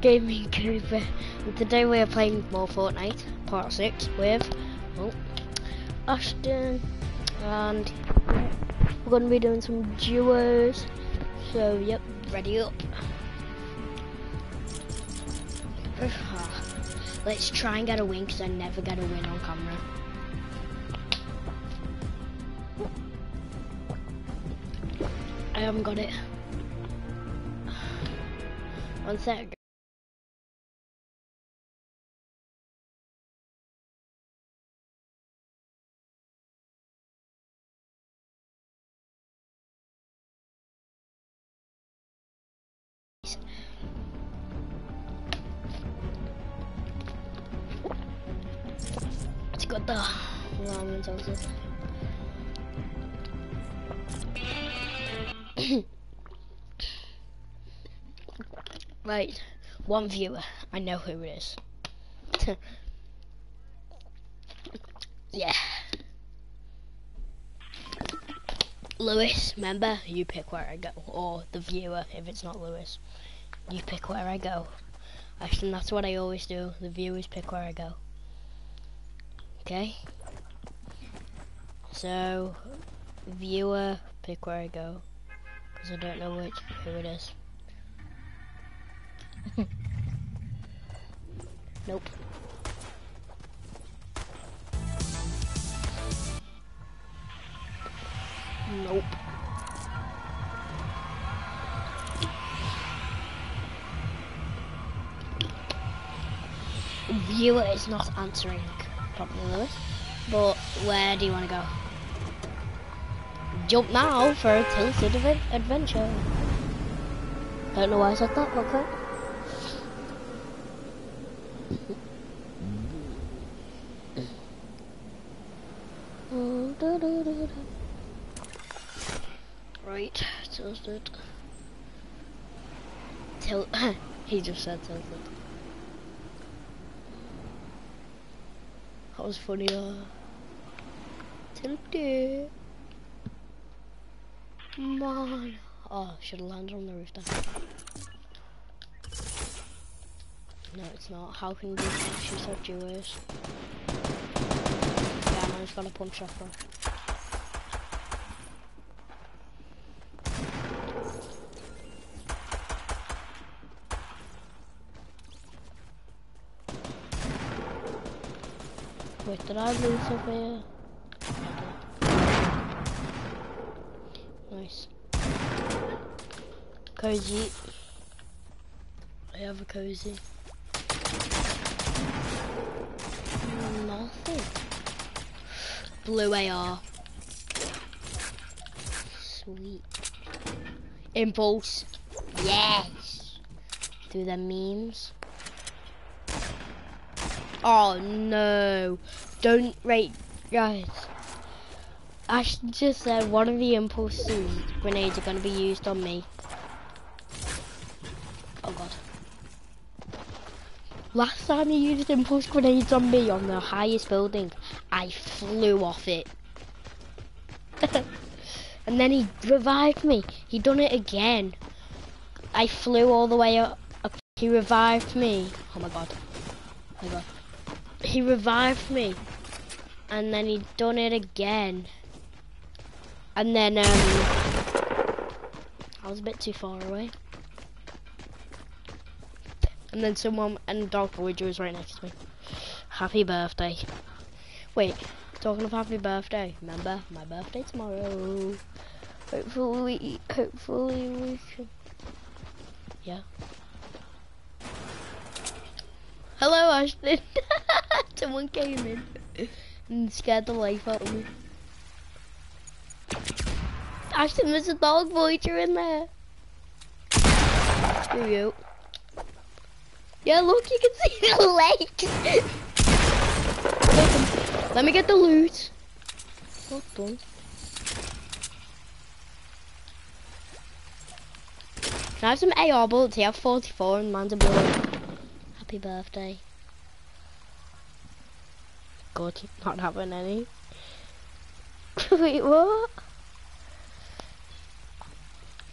Gaming Cooper. And today we are playing more Fortnite, part 6, with oh, Ashton. And we're going to be doing some duos. So, yep, ready up. Let's try and get a win because I never get a win on camera. I haven't got it. One sec. Right, one viewer. I know who it is. yeah. Lewis, remember? You pick where I go. Or the viewer, if it's not Lewis. You pick where I go. Actually, that's what I always do. The viewers pick where I go. Okay? So, viewer, pick where I go. Because I don't know which, who it is. nope. Nope. Viewer is not answering properly, Lewis. But where do you want to go? Jump now for a tilted adventure. Don't know why I said that, okay. Right, tilted. Tilt. he just said tilted. That was funny. Uh, tilted. Man. Oh, should have landed on the roof then. No, it's not. How can you do that? She said Jewish. Yeah, man, just got a punch off her. Wait, did I lose over here? Nice. Cozy. I have a cozy. Nothing. Blue AR. Sweet. Impulse. Yes. Do the memes. Oh no. Don't rate guys. Ash just said one of the impulse grenades are gonna be used on me. Oh god. Last time he used impulse grenades on me on the highest building, I flew off it. and then he revived me. He done it again. I flew all the way up. He revived me. Oh my god. Oh my god. He revived me. And then he done it again. And then, um, I was a bit too far away. And then someone, and Dark Voyager was right next to me. Happy birthday. Wait, talking of happy birthday, remember, my birthday tomorrow. Hopefully, hopefully we can, yeah. Hello, Ashton. someone came in and scared the life out of me. Ashton, there's a dark voyager in there. Screw you. Yeah, look, you can see the legs. Let me get the loot. Not done. Can I have some AR bullets? I have 44 and mine's a bullet. Happy birthday not having any. Wait, what?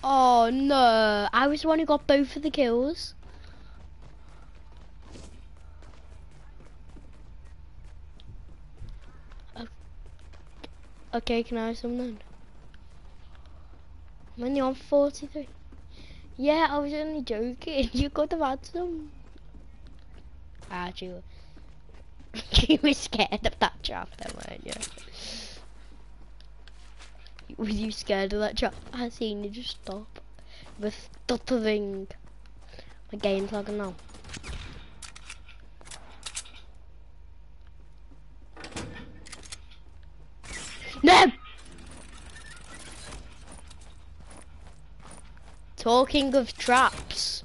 Oh no, I was the one who got both of the kills. Okay, can I have some then? I'm only on 43. Yeah, I was only joking. You could have had some. Ah, you were scared of that trap then, weren't you? Were you scared of that trap? I seen you just stop. With stuttering. My game's lagging now. No! Talking of traps.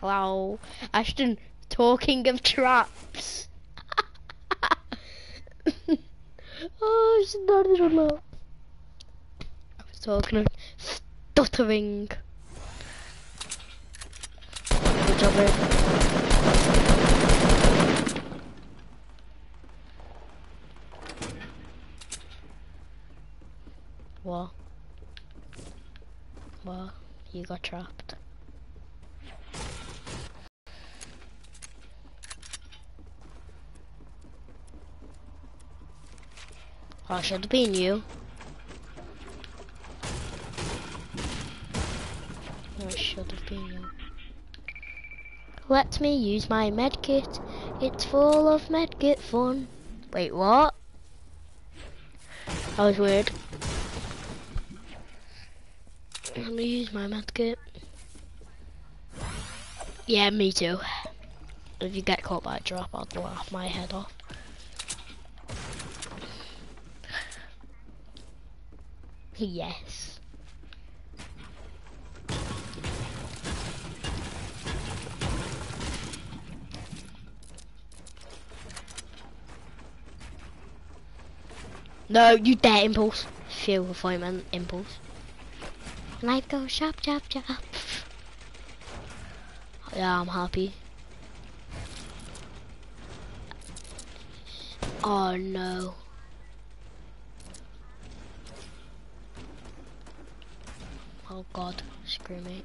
Hello, Ashton. Talking of traps. oh, she's not even know. I was talking of stuttering. Good job, babe. What? What? You got trapped. Oh, should have been you. No, it should have been you. Let me use my medkit. It's full of medkit fun. Wait, what? That was weird. Let me use my medkit. Yeah, me too. If you get caught by a drop, I'll laugh my head off. Yes. No, you dare impulse. Feel the fireman impulse. Life goes chop chop chop. Yeah, I'm happy. Oh no. Oh god, screw me.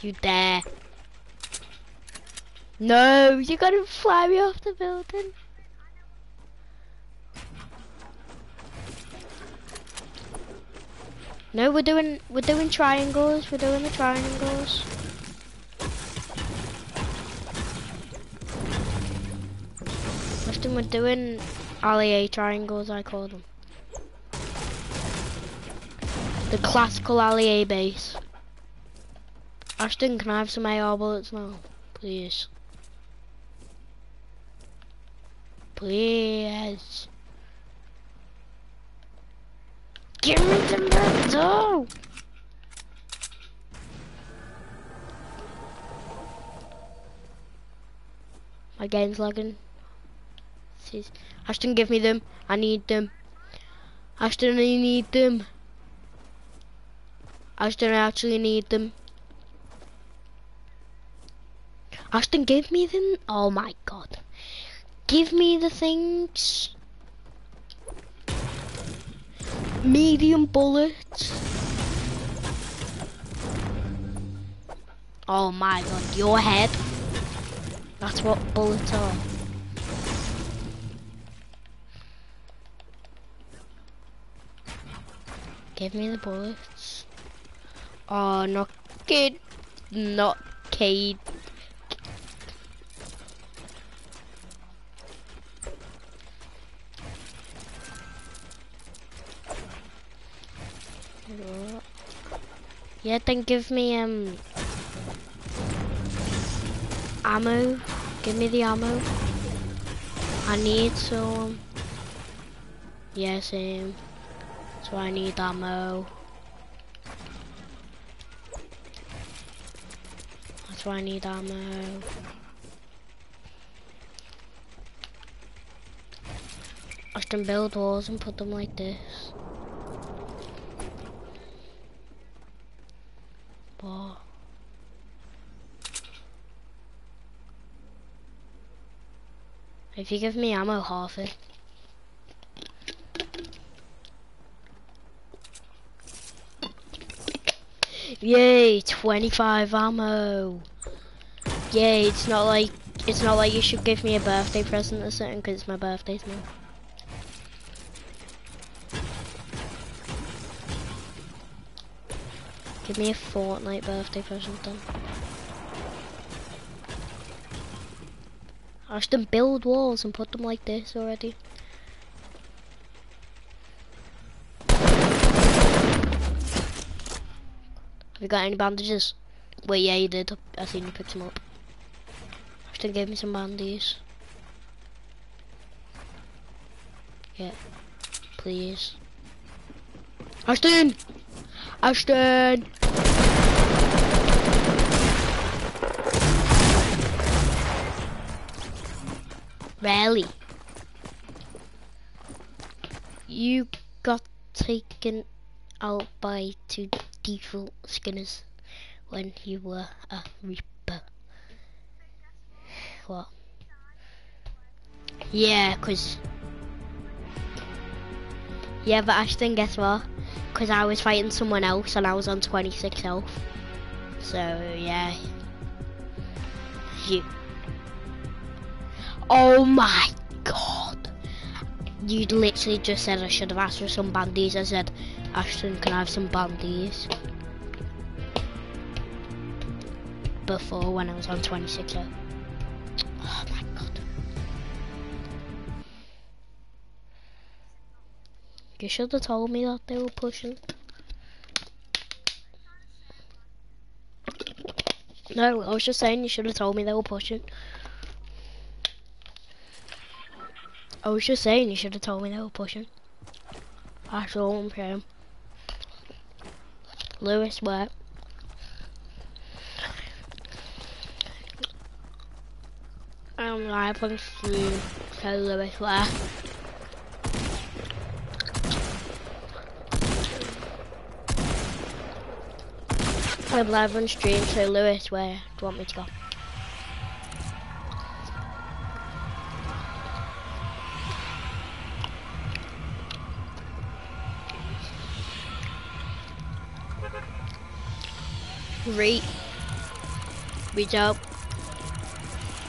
You dare. No, you gotta fly me off the building. No, we're doing we're doing triangles. We're doing the triangles. We're doing alley triangles. I call them the classical alley base. Ashton, can I have some AR bullets now, please? Please. Give me the metal! My game's lagging. Ashton, give me them. I need them. Ashton, I need them. Ashton, I actually need them. Ashton, give me them. Oh my god. Give me the things. Medium bullets. Oh my god, your head. That's what bullets are. Give me the bullets. Oh, not kid. Not Cade. Yeah, then give me um ammo. Give me the ammo. I need some. Yeah, same. So I need ammo. That's why I need ammo. I can build walls and put them like this. But if you give me ammo, half it. Yay, 25 ammo. Yay, it's not like it's not like you should give me a birthday present or something because it's my birthday tomorrow. Give me a Fortnite birthday present then. I should build walls and put them like this already. Have you got any bandages? Wait, yeah, you did. I seen you picked them up. Ashton gave me some bandages. Yeah. Please. Ashton! Ashton! Really? You got taken out by two default skinners when you were a reaper. What? Yeah, cause yeah, but Ashton, guess what? Cause I was fighting someone else and I was on 26 health. So yeah, you. Oh my god! You literally just said I should have asked for some bandies. I said, Ashton, can I have some bandies? Before when I was on 26 health. Oh my god. You should have told me that they were pushing. No, I was just saying you should have told me they were pushing. I was just saying you should have told me they were pushing. That's all I'm saying. Lewis, where? I'm live on stream, so Lewis, where? I'm live on stream, so Lewis, where do you want me to go?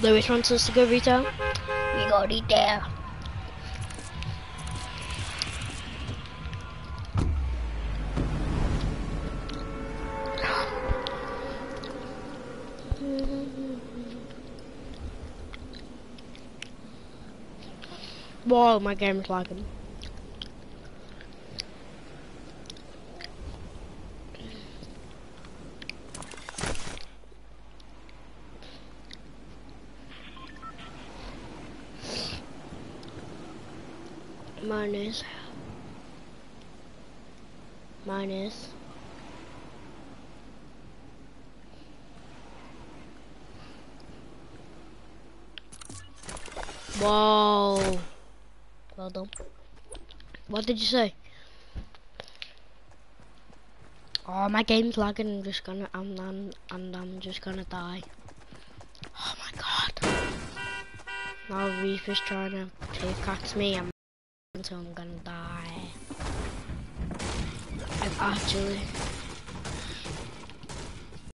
Lewis wants us to go retail. We go retail. Whoa, my game is lagging. Minus. Minus. Whoa. Well done. What did you say? Oh, my game's lagging. I'm just gonna, I'm, I'm, and I'm just gonna die. Oh my god. Now Reef is trying to take pickaxe me. I'm, so I'm gonna die. I've actually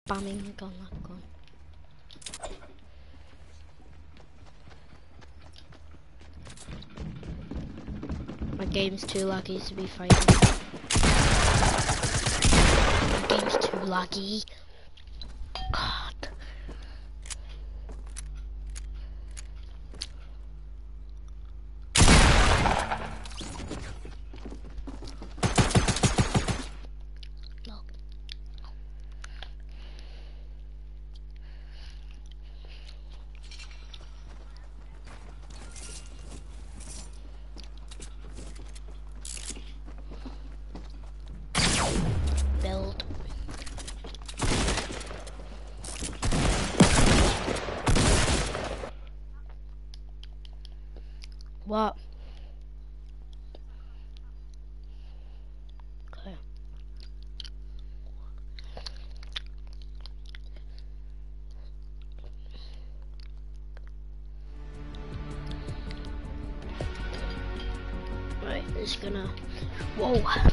spamming gun gun. My game's too laggy to be fighting. My game's too laggy. God. No. Build. Okay. Right, it's gonna. Whoa!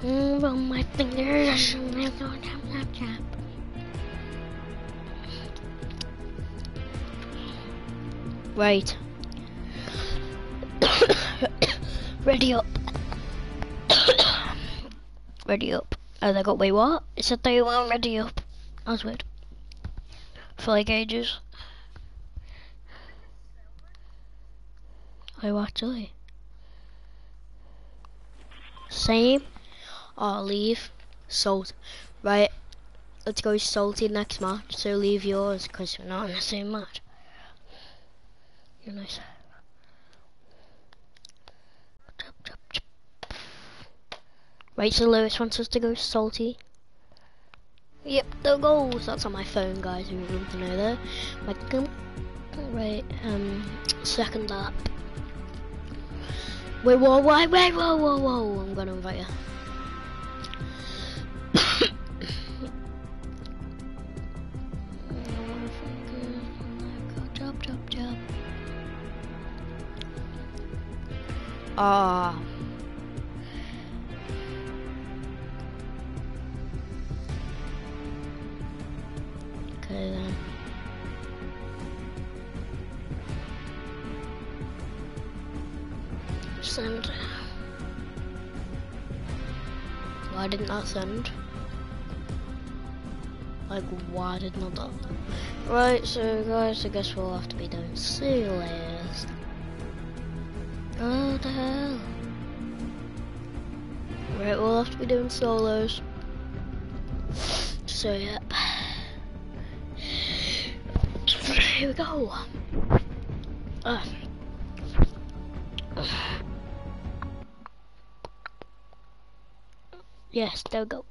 On my fingers. Right. Ready up. ready up. And I got, wait, what? It said they weren't ready up. That was weird. For like ages. Oh, actually. Same. Leave. Salt. Right. Let's go salty next match. So leave yours because we're not in the same match. You're nice. Right, so Lewis wants us to go salty. Yep, the goals. That's on my phone, guys. If you want to know there. Like, right, um, second lap. Wait, whoa, wait, wait, whoa, whoa, whoa! I'm gonna invite you. Ah. Okay then. Send. Why didn't that send? Like, why did not that? Right, so guys, I guess we'll have to be doing sealers. Oh, the hell. Right, we'll have to be doing solos. So, yep. Here we go. Uh. Yes, there we go.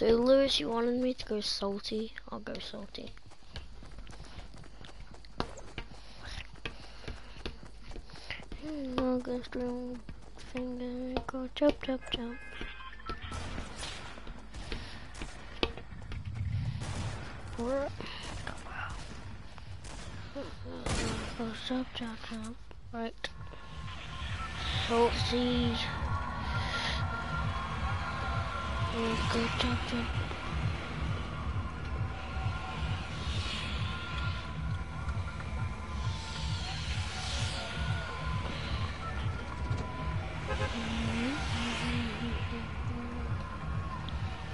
So Lewis, you wanted me to go salty. I'll go salty. Hmm, I'll go strong finger, go. Go. Right. Salty.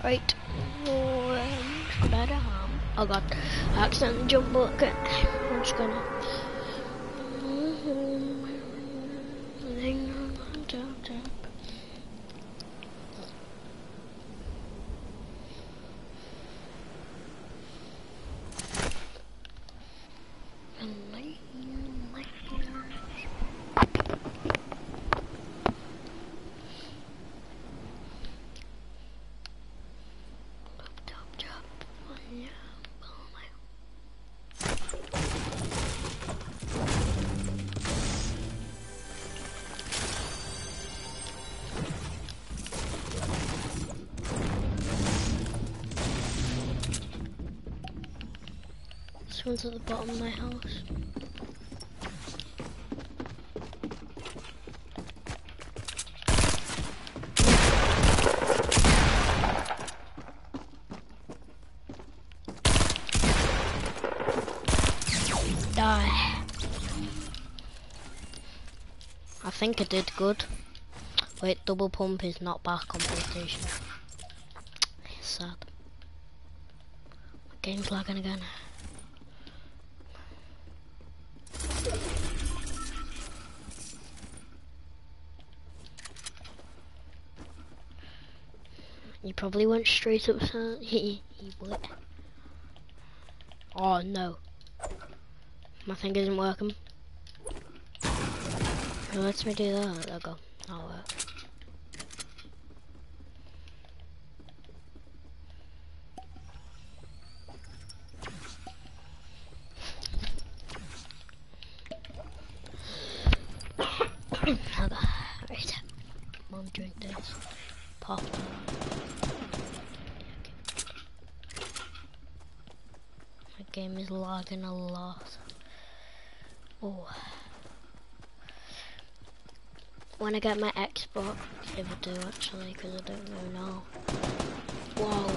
Right. Um, better harm. Oh god. I accidentally jumped bucket. I'm just gonna. One's at the bottom of my house. Die. I think I did good. Wait, double pump is not back on PlayStation. It's sad. Game's lagging again. You probably went straight up he he would. Oh no. My thing isn't working. Lets me do that. There we go. That'll work. drink this. Pop. My lagging a lot. Oh. When I get my Xbox, if I do actually, because I don't know now. Whoa.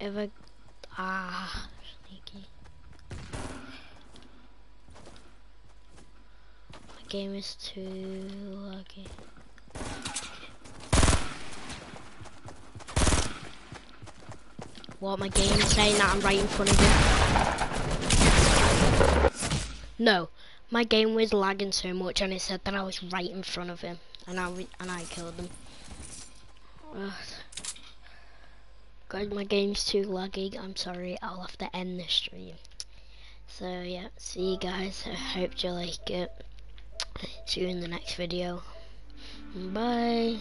If I... Ah, sneaky. My game is too laggy. What, my game is saying that I'm right in front of him? No, my game was lagging so much and it said that I was right in front of him and I and I killed him. Guys, my game's too laggy. I'm sorry. I'll have to end the stream. So yeah, see you guys. I hope you like it. See you in the next video. Bye.